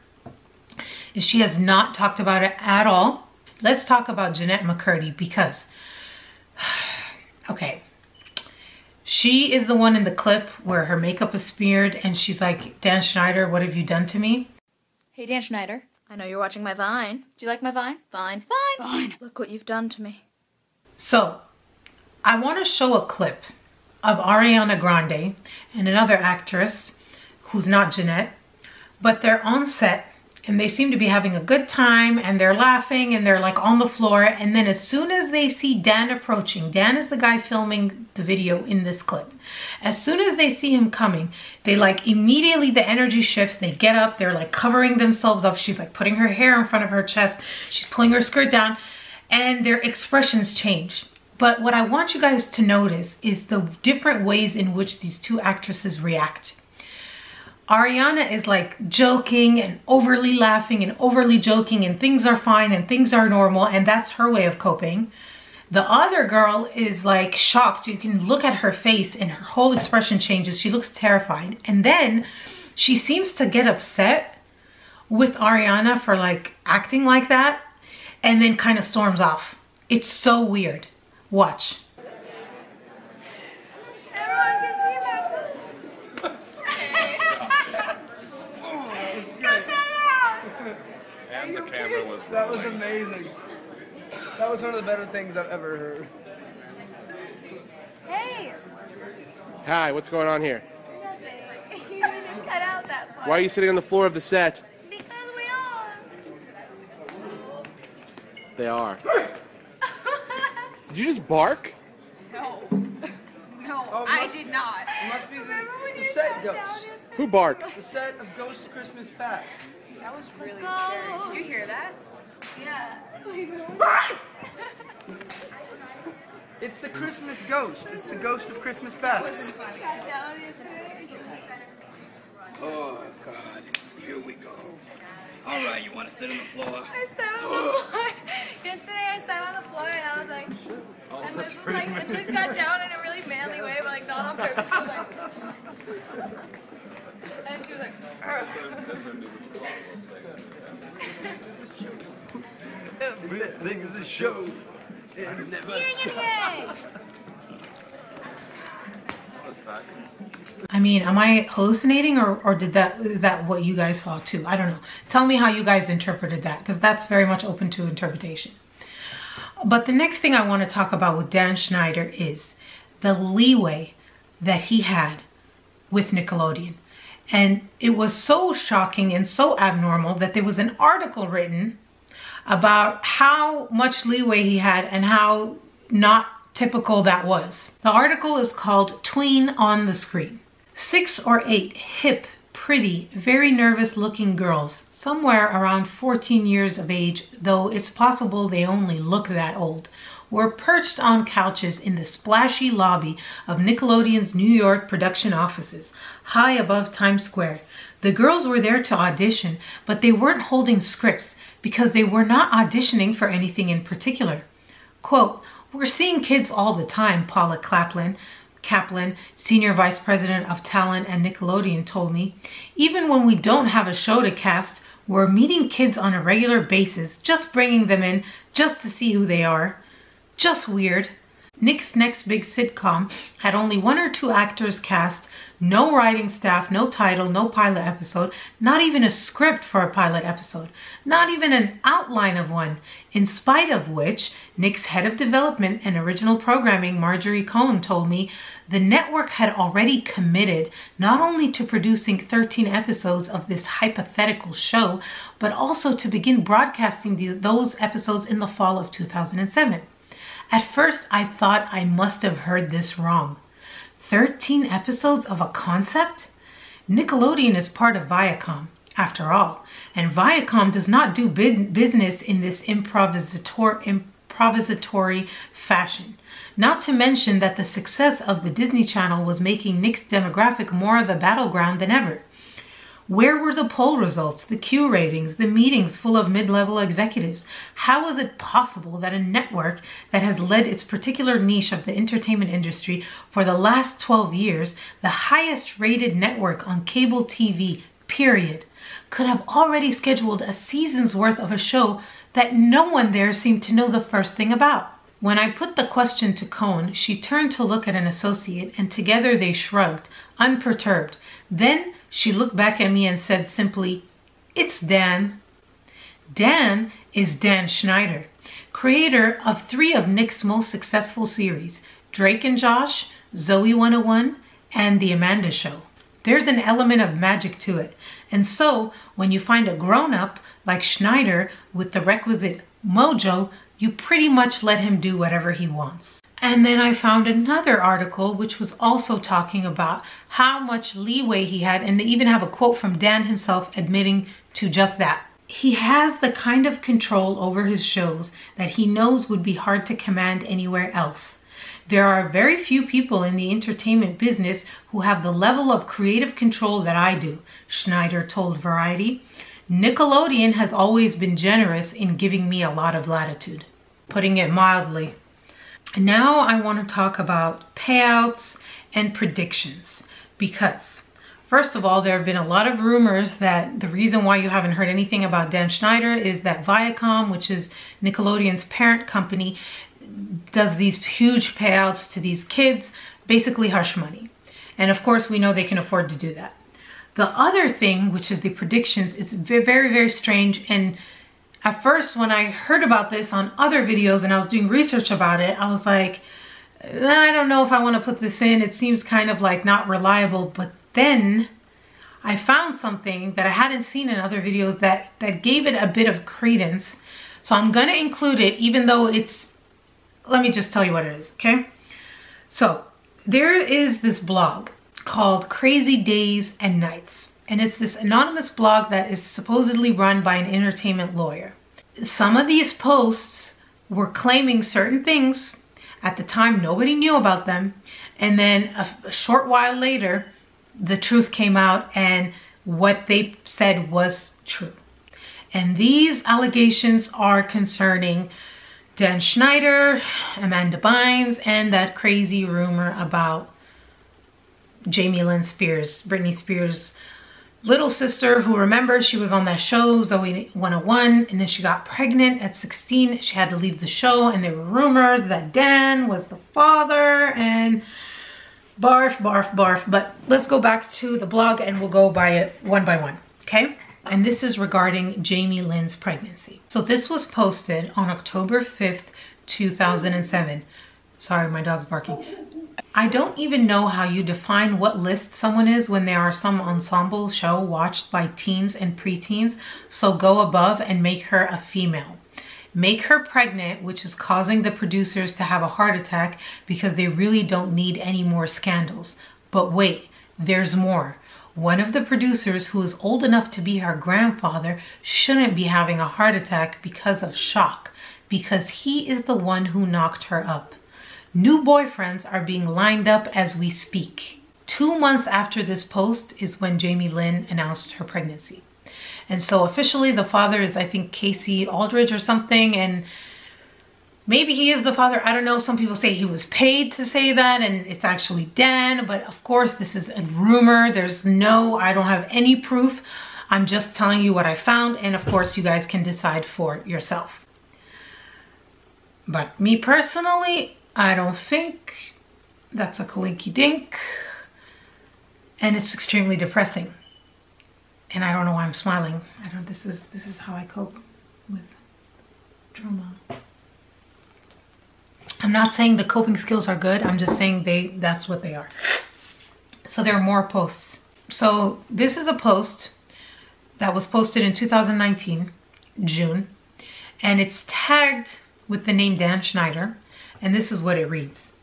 Speaker 2: is she has not talked about it at all. Let's talk about Jennette McCurdy because, okay, she is the one in the clip where her makeup is smeared and she's like, Dan Schneider, what have you done to me?
Speaker 15: Hey, Dan Schneider. I know you're watching my Vine. Do you like my Vine? Vine. Fine. Fine. Look what you've done to me.
Speaker 2: So, I want to show a clip of Ariana Grande and another actress who's not Jennette, but they're on set and they seem to be having a good time and they're laughing and they're like on the floor. And then as soon as they see Dan approaching, Dan is the guy filming the video in this clip. As soon as they see him coming, they like immediately the energy shifts. They get up, they're like covering themselves up. She's like putting her hair in front of her chest. She's pulling her skirt down and their expressions change. But what I want you guys to notice is the different ways in which these two actresses react. Ariana is like joking and overly laughing and overly joking and things are fine and things are normal and that's her way of coping. The other girl is like shocked. You can look at her face and her whole expression changes. She looks terrified. And then she seems to get upset with Ariana for like acting like that and then kind of storms off. It's so weird. Watch.
Speaker 18: And was That was amazing. That was one of the better things I've ever heard.
Speaker 28: Hey!
Speaker 7: Hi, what's going on here?
Speaker 28: you didn't cut out that part.
Speaker 7: Why are you sitting on the floor of the set?
Speaker 28: Because we are.
Speaker 7: They are. Did you just bark?
Speaker 23: No. No,
Speaker 18: Oh,
Speaker 23: I
Speaker 18: must-
Speaker 23: did not.
Speaker 18: It must be the, the set ghost.
Speaker 7: Who barked?
Speaker 18: The set of Ghost Christmas Past.
Speaker 23: That was really scary. Did you hear that?
Speaker 28: Yeah.
Speaker 18: It's the Christmas ghost. It's the ghost of Christmas Past.
Speaker 29: Oh, God. Here we go. All right, you want to sit on the floor?
Speaker 28: I sat on the oh. floor. Yesterday I sat on the floor and I was like, oh, and Liz was like, and Liz got down in a really manly way, but like not on purpose. She was like, and she was like,
Speaker 29: Everything is a show. And never
Speaker 2: I mean, am I hallucinating or, or did that, is that what you guys saw too? I don't know. Tell me how you guys interpreted that because that's very much open to interpretation. But the next thing I want to talk about with Dan Schneider is the leeway that he had with Nickelodeon. And it was so shocking and so abnormal that there was an article written about how much leeway he had and how not typical that was. The article is called Tween on the Screen. Six or eight hip, pretty, very nervous looking girls, somewhere around 14 years of age, though it's possible they only look that old, were perched on couches in the splashy lobby of Nickelodeon's New York production offices, high above Times Square. The girls were there to audition, but they weren't holding scripts because they were not auditioning for anything in particular. Quote, we're seeing kids all the time, Paula Kaplan, Kaplan, Senior Vice President of Talent at Nickelodeon, told me. Even when we don't have a show to cast, we're meeting kids on a regular basis, just bringing them in just to see who they are. Just weird. Nick's next big sitcom had only one or two actors cast, no writing staff, no title, no pilot episode, not even a script for a pilot episode, not even an outline of one. In spite of which, Nick's head of development and original programming, Marjorie Cohn, told me the network had already committed not only to producing 13 episodes of this hypothetical show, but also to begin broadcasting those episodes in the fall of 2007. At first, I thought I must have heard this wrong. 13 episodes of a concept? Nickelodeon is part of Viacom, after all, and Viacom does not do business in this improvisator improvisatory fashion. Not to mention that the success of the Disney Channel was making Nick's demographic more of a battleground than ever. Where were the poll results, the Q ratings, the meetings full of mid-level executives? How is it possible that a network that has led its particular niche of the entertainment industry for the last 12 years, the highest rated network on cable TV, period, could have already scheduled a season's worth of a show that no one there seemed to know the first thing about? When I put the question to Cohn, she turned to look at an associate and together they shrugged, unperturbed. Then she looked back at me and said simply, It's Dan. Dan is Dan Schneider, creator of three of Nick's most successful series, Drake and Josh, Zoey 101, and The Amanda Show. There's an element of magic to it. And so when you find a grown up like Schneider with the requisite mojo, you pretty much let him do whatever he wants. And then I found another article which was also talking about how much leeway he had, and they even have a quote from Dan himself admitting to just that. He has the kind of control over his shows that he knows would be hard to command anywhere else. There are very few people in the entertainment business who have the level of creative control that I do, Schneider told Variety. Nickelodeon has always been generous in giving me a lot of latitude. Putting it mildly. Now I want to talk about payouts and predictions because First of all, there have been a lot of rumors that the reason why you haven't heard anything about Dan Schneider is that Viacom, which is Nickelodeon's parent company, does these huge payouts to these kids, basically hush money. And of course, we know they can afford to do that. The other thing, which is the predictions, is very, very strange. And at first, when I heard about this on other videos and I was doing research about it, I was like, eh, I don't know if I want to put this in. It seems kind of like not reliable, but then I found something that I hadn't seen in other videos that, that gave it a bit of credence. So I'm gonna include it even though it's, let me just tell you what it is, okay? So there is this blog called Crazy Days and Nights. And it's this anonymous blog that is supposedly run by an entertainment lawyer. Some of these posts were claiming certain things. At the time, nobody knew about them. And then a, a short while later, the truth came out and what they said was true. And these allegations are concerning Dan Schneider, Amanda Bynes, and that crazy rumor about Jamie Lynn Spears, Britney Spears' little sister who remembers she was on that show, Zoey 101, and then she got pregnant at 16. She had to leave the show, and there were rumors that Dan was the father, and barf, barf, barf. But let's go back to the blog and we'll go by it one by one, okay? And this is regarding Jamie Lynn's pregnancy. So this was posted on October 5th, 2007. Sorry, my dog's barking. I don't even know how you define what list someone is when there are some ensemble show watched by teens and preteens, so go above and make her a female make her pregnant, which is causing the producers to have a heart attack because they really don't need any more scandals. But wait, there's more. One of the producers who is old enough to be her grandfather shouldn't be having a heart attack because of shock, because he is the one who knocked her up. New boyfriends are being lined up as we speak. Two months after this post is when Jamie Lynn announced her pregnancy. And so officially the father is, I think, Casey Aldridge or something. And maybe he is the father. I don't know. Some people say he was paid to say that and it's actually Dan. But of course, this is a rumor. There's no, I don't have any proof. I'm just telling you what I found. And of course, you guys can decide for yourself. But me personally, I don't think that's a coinky dink. And it's extremely depressing and I don't know why I'm smiling. I don't, this is, this is how I cope with trauma. I'm not saying the coping skills are good. I'm just saying they, that's what they are. So there are more posts. So this is a post that was posted in 2019, June, and it's tagged with the name Dan Schneider. And this is what it reads.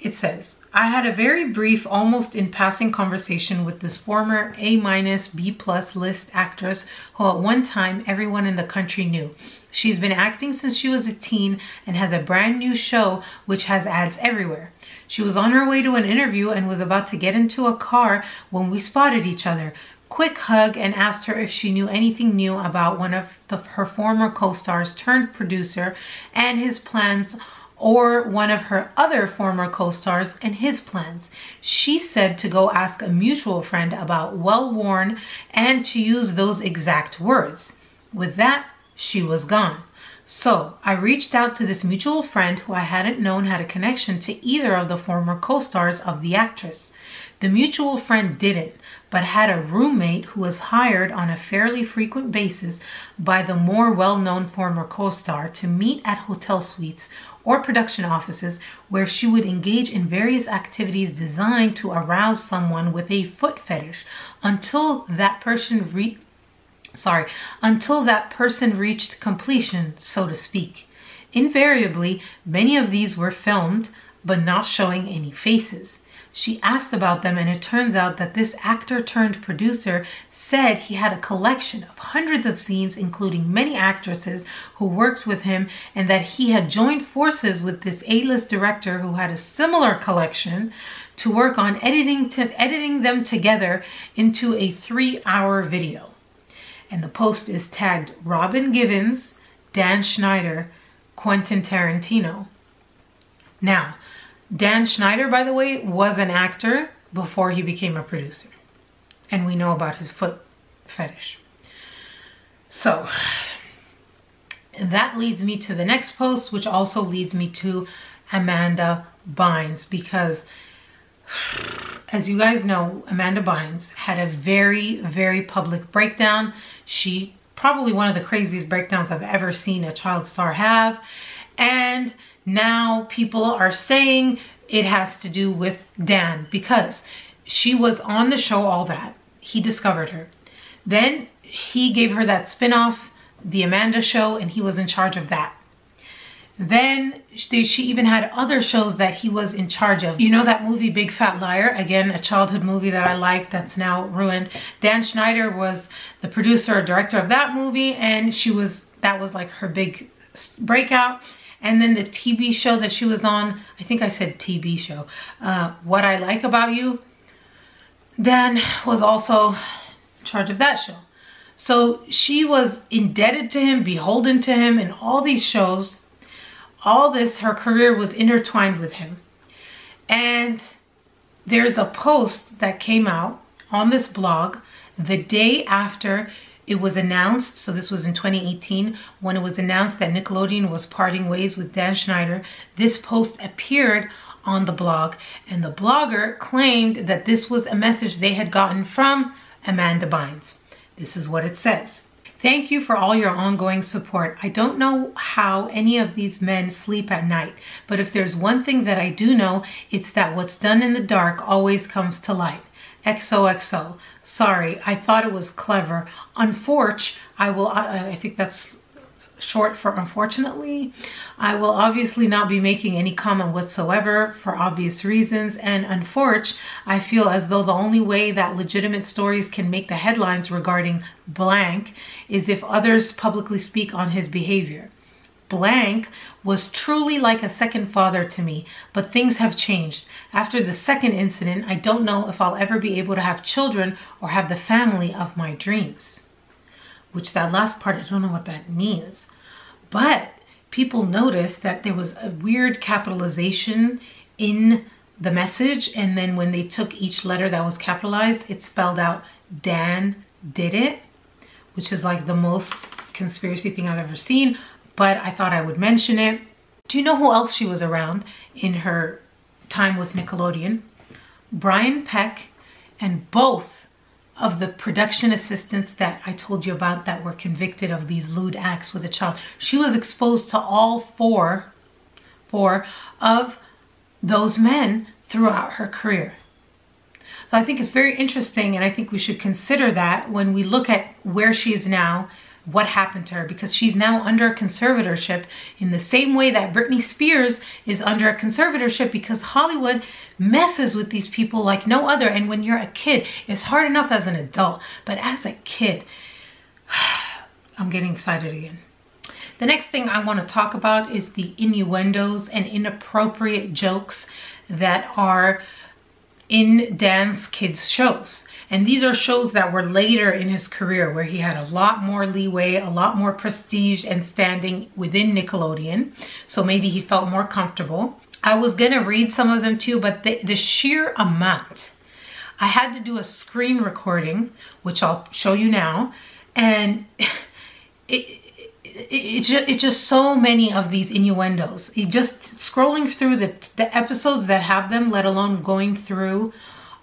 Speaker 2: It says, I had a very brief, almost in passing conversation with this former A minus, B plus list actress who at one time everyone in the country knew. She's been acting since she was a teen and has a brand new show which has ads everywhere. She was on her way to an interview and was about to get into a car when we spotted each other. Quick hug and asked her if she knew anything new about one of the, her former co-stars turned producer and his plans or one of her other former co-stars and his plans. She said to go ask a mutual friend about well-worn and to use those exact words. With that, she was gone. So I reached out to this mutual friend who I hadn't known had a connection to either of the former co-stars of the actress. The mutual friend didn't, but had a roommate who was hired on a fairly frequent basis by the more well-known former co-star to meet at hotel suites or production offices where she would engage in various activities designed to arouse someone with a foot fetish until that person re sorry, until that person reached completion, so to speak. Invariably, many of these were filmed, but not showing any faces. She asked about them and it turns out that this actor turned producer said he had a collection of hundreds of scenes including many actresses who worked with him and that he had joined forces with this A-list director who had a similar collection to work on editing, to, editing them together into a three-hour video. And the post is tagged Robin Givens, Dan Schneider, Quentin Tarantino. Now, Dan Schneider, by the way, was an actor before he became a producer. And we know about his foot fetish. So, that leads me to the next post, which also leads me to Amanda Bynes because as you guys know, Amanda Bynes had a very, very public breakdown. She probably one of the craziest breakdowns I've ever seen a child star have. And now people are saying it has to do with Dan because she was on the show All That. He discovered her. Then he gave her that spinoff, The Amanda Show, and he was in charge of that. Then she, even had other shows that he was in charge of. You know that movie Big Fat Liar? Again, a childhood movie that I liked that's now ruined. Dan Schneider was the producer or director of that movie and she was, that was like her big breakout. And then the TV show that she was on, I think I said TV show, uh, What I Like About You, Dan was also in charge of that show. So she was indebted to him, beholden to him in all these shows all this, her career was intertwined with him. And there's a post that came out on this blog the day after it was announced, so this was in 2018, when it was announced that Nickelodeon was parting ways with Dan Schneider, this post appeared on the blog and the blogger claimed that this was a message they had gotten from Amanda Bynes. This is what it says. Thank you for all your ongoing support. I don't know how any of these men sleep at night, but if there's one thing that I do know, it's that what's done in the dark always comes to light. XOXO. Sorry, I thought it was clever. Unfortunately, I will, uh, I think that's short for unfortunately. I will obviously not be making any comment whatsoever for obvious reasons and unfortunately I feel as though the only way that legitimate stories can make the headlines regarding blank is if others publicly speak on his behavior. Blank was truly like a second father to me, but things have changed. After the second incident, I don't know if I'll ever be able to have children or have the family of my dreams. Which that last part, I don't know what that means. But people noticed that there was a weird capitalization in the message. And then when they took each letter that was capitalized, it spelled out Dan did it, which is like the most conspiracy thing I've ever seen. But I thought I would mention it. Do you know who else she was around in her time with Nickelodeon? Brian Peck and both of the production assistants that I told you about that were convicted of these lewd acts with a child. She was exposed to all four, four of those men throughout her career. So I think it's very interesting and I think we should consider that when we look at where she is now what happened to her because she's now under a conservatorship in the same way that Britney Spears is under a conservatorship because Hollywood messes with these people like no other. And when you're a kid, it's hard enough as an adult, but as a kid, I'm getting excited again. The next thing I want to talk about is the innuendos and inappropriate jokes that are in Dan's kids shows. And these are shows that were later in his career where he had a lot more leeway, a lot more prestige and standing within Nickelodeon. So maybe he felt more comfortable. I was gonna read some of them too, but the, the sheer amount. I had to do a screen recording, which I'll show you now. And it, it, just, it's just so many of these innuendos. You just scrolling through the, the episodes that have them, let alone going through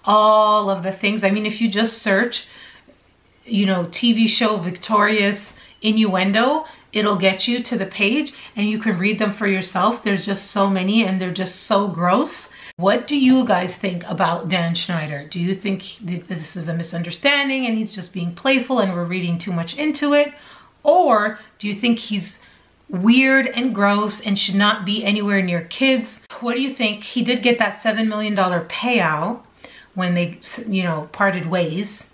Speaker 2: all of the things. I mean, if you just search, you know, TV show Victorious innuendo, it'll get you to the page and you can read them for yourself. There's just so many and they're just so gross. What do you guys think about Dan Schneider? Do you think this is a misunderstanding and he's just being playful and we're reading too much into it? Or do you think he's weird and gross and should not be anywhere near kids? What do you think? He did get that $7 million payout when they, you know, parted ways.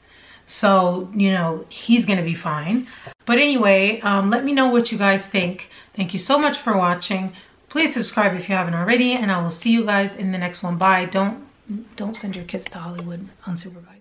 Speaker 2: So, you know, he's going to be fine. But anyway, um, let me know what you guys think. Thank you so much for watching. Please subscribe if you haven't already, and I will see you guys in the next one. Bye. Don't, don't send your kids to Hollywood unsupervised.